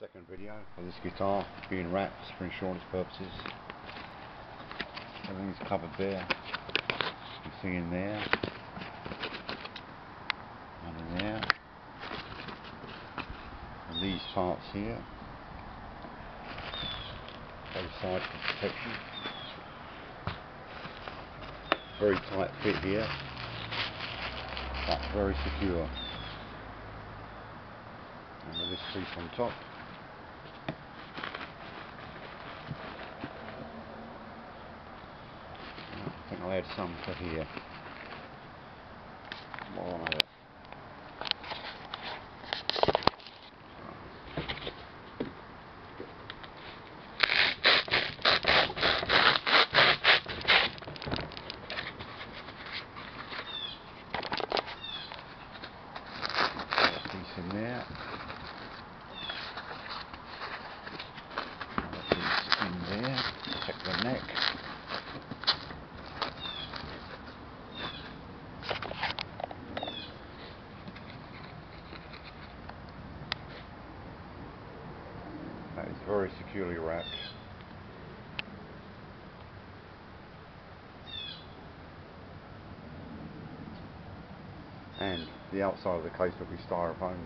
Second video for this guitar being wrapped for insurance purposes. Everything's covered there. You see in there. In there. And these parts here. Both sides for protection. Very tight fit here. But very secure. And with this piece on top. Add some to here. More on it. piece in there. Another piece in there, protect the neck. Is very securely wrapped. And the outside of the case will be styrofoamed.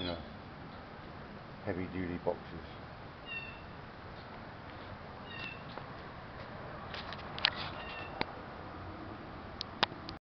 You know, heavy duty boxes.